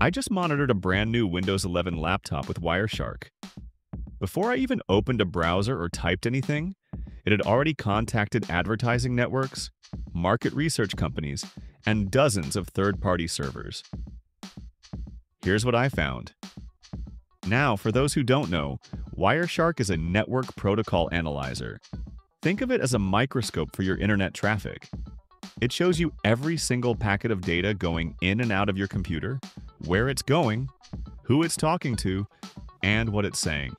I just monitored a brand new Windows 11 laptop with Wireshark. Before I even opened a browser or typed anything, it had already contacted advertising networks, market research companies, and dozens of third-party servers. Here's what I found. Now, for those who don't know, Wireshark is a network protocol analyzer. Think of it as a microscope for your internet traffic. It shows you every single packet of data going in and out of your computer, where it's going, who it's talking to, and what it's saying.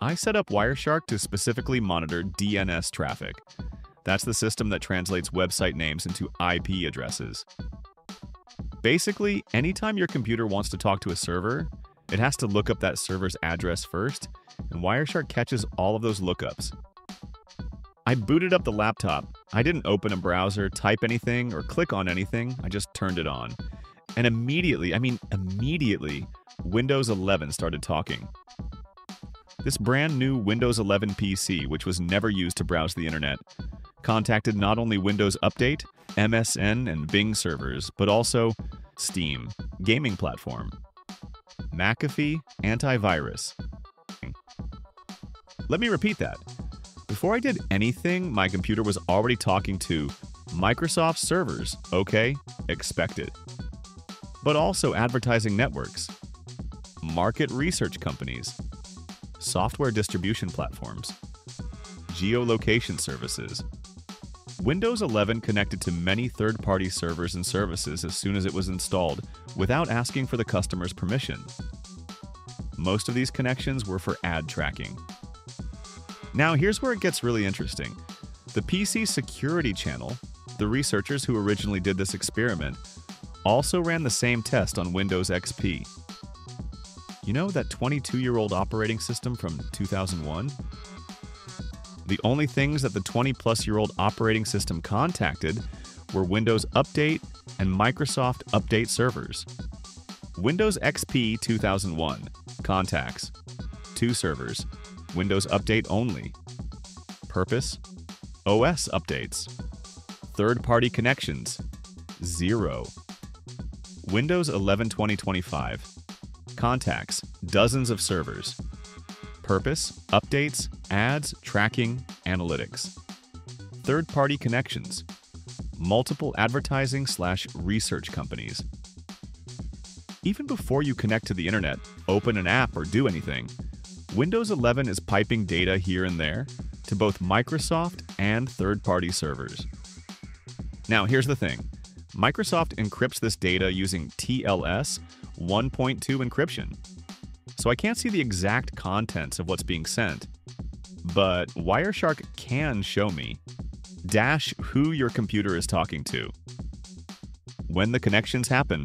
I set up Wireshark to specifically monitor DNS traffic. That's the system that translates website names into IP addresses. Basically, anytime your computer wants to talk to a server, it has to look up that server's address first, and Wireshark catches all of those lookups. I booted up the laptop. I didn't open a browser, type anything, or click on anything. I just turned it on. And immediately, I mean immediately, Windows 11 started talking. This brand new Windows 11 PC, which was never used to browse the internet, contacted not only Windows Update, MSN, and Bing servers, but also Steam, gaming platform, McAfee, antivirus. Let me repeat that. Before I did anything, my computer was already talking to Microsoft servers, okay, expected. But also advertising networks, market research companies, software distribution platforms, geolocation services. Windows 11 connected to many third-party servers and services as soon as it was installed without asking for the customer's permission. Most of these connections were for ad tracking. Now here's where it gets really interesting. The PC security channel, the researchers who originally did this experiment, also ran the same test on Windows XP. You know that 22-year-old operating system from 2001? The only things that the 20-plus-year-old operating system contacted were Windows Update and Microsoft Update servers. Windows XP 2001 contacts, two servers, Windows Update only. Purpose OS updates. Third party connections zero. Windows 11 2025 contacts, dozens of servers. Purpose, updates, ads, tracking, analytics. Third-party connections, multiple advertising slash research companies. Even before you connect to the internet, open an app, or do anything, Windows 11 is piping data here and there to both Microsoft and third-party servers. Now, here's the thing. Microsoft encrypts this data using TLS 1.2 encryption. So I can't see the exact contents of what's being sent. But Wireshark can show me dash who your computer is talking to, when the connections happen,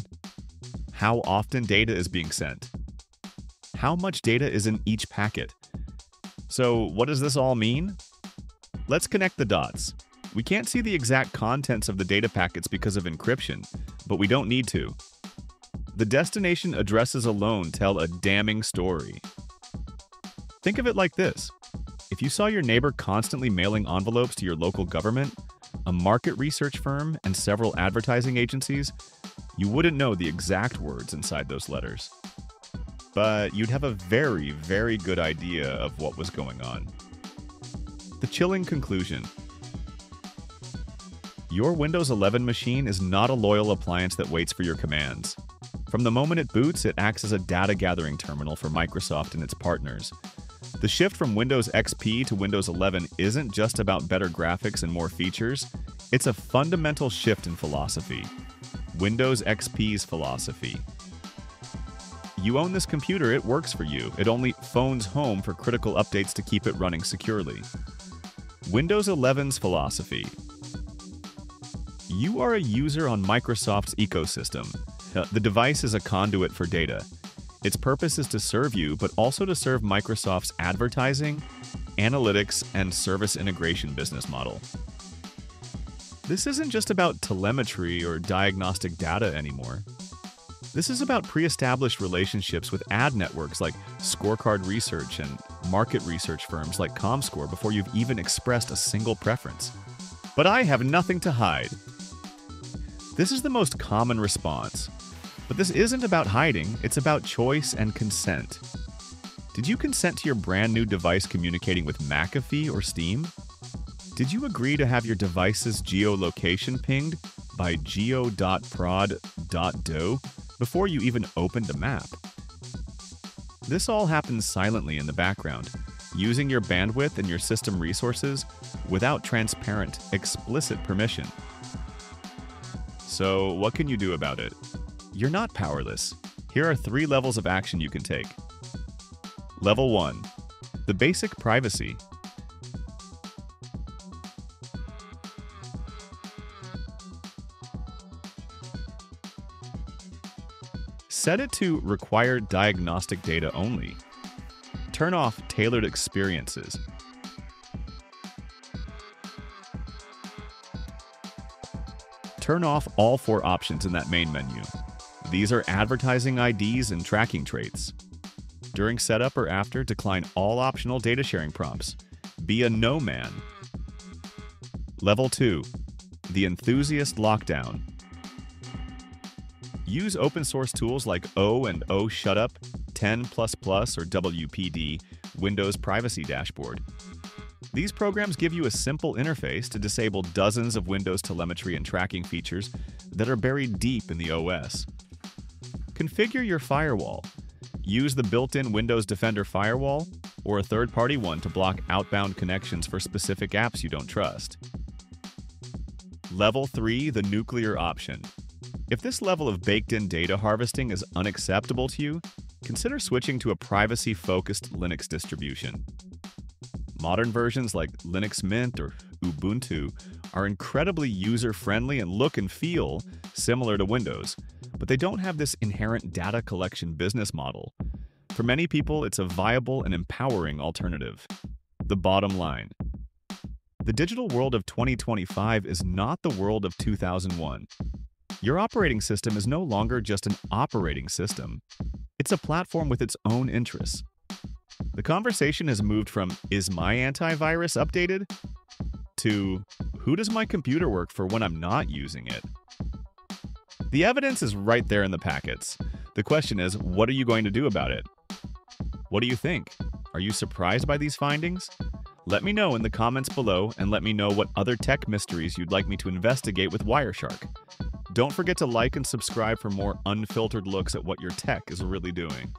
how often data is being sent, how much data is in each packet. So what does this all mean? Let's connect the dots. We can't see the exact contents of the data packets because of encryption, but we don't need to. The destination addresses alone tell a damning story. Think of it like this. If you saw your neighbor constantly mailing envelopes to your local government, a market research firm, and several advertising agencies, you wouldn't know the exact words inside those letters. But you'd have a very, very good idea of what was going on. The chilling conclusion Your Windows 11 machine is not a loyal appliance that waits for your commands. From the moment it boots, it acts as a data gathering terminal for Microsoft and its partners. The shift from Windows XP to Windows 11 isn't just about better graphics and more features, it's a fundamental shift in philosophy. Windows XP's philosophy. You own this computer, it works for you. It only phones home for critical updates to keep it running securely. Windows 11's philosophy. You are a user on Microsoft's ecosystem. Uh, the device is a conduit for data. Its purpose is to serve you, but also to serve Microsoft's advertising, analytics, and service integration business model. This isn't just about telemetry or diagnostic data anymore. This is about pre-established relationships with ad networks like Scorecard Research and market research firms like ComScore before you've even expressed a single preference. But I have nothing to hide. This is the most common response. But this isn't about hiding, it's about choice and consent. Did you consent to your brand new device communicating with McAfee or Steam? Did you agree to have your device's geolocation pinged by geo.prod.do before you even opened a map? This all happens silently in the background, using your bandwidth and your system resources without transparent, explicit permission. So, what can you do about it? You're not powerless. Here are three levels of action you can take. Level 1 The Basic Privacy. Set it to require diagnostic data only. Turn off tailored experiences. Turn off all four options in that main menu. These are advertising IDs and tracking traits. During setup or after, decline all optional data sharing prompts. Be a no man. Level 2 The Enthusiast Lockdown. Use open source tools like O and O Shutup, 10 or WPD Windows Privacy Dashboard. These programs give you a simple interface to disable dozens of Windows telemetry and tracking features that are buried deep in the OS. Configure your firewall. Use the built-in Windows Defender firewall or a third-party one to block outbound connections for specific apps you don't trust. Level 3, the nuclear option. If this level of baked-in data harvesting is unacceptable to you, consider switching to a privacy-focused Linux distribution. Modern versions like Linux Mint or Ubuntu are incredibly user-friendly and look and feel similar to Windows, but they don't have this inherent data collection business model. For many people, it's a viable and empowering alternative. The bottom line. The digital world of 2025 is not the world of 2001. Your operating system is no longer just an operating system. It's a platform with its own interests. The conversation has moved from, is my antivirus updated? to, who does my computer work for when I'm not using it? The evidence is right there in the packets. The question is, what are you going to do about it? What do you think? Are you surprised by these findings? Let me know in the comments below and let me know what other tech mysteries you'd like me to investigate with Wireshark. Don't forget to like and subscribe for more unfiltered looks at what your tech is really doing.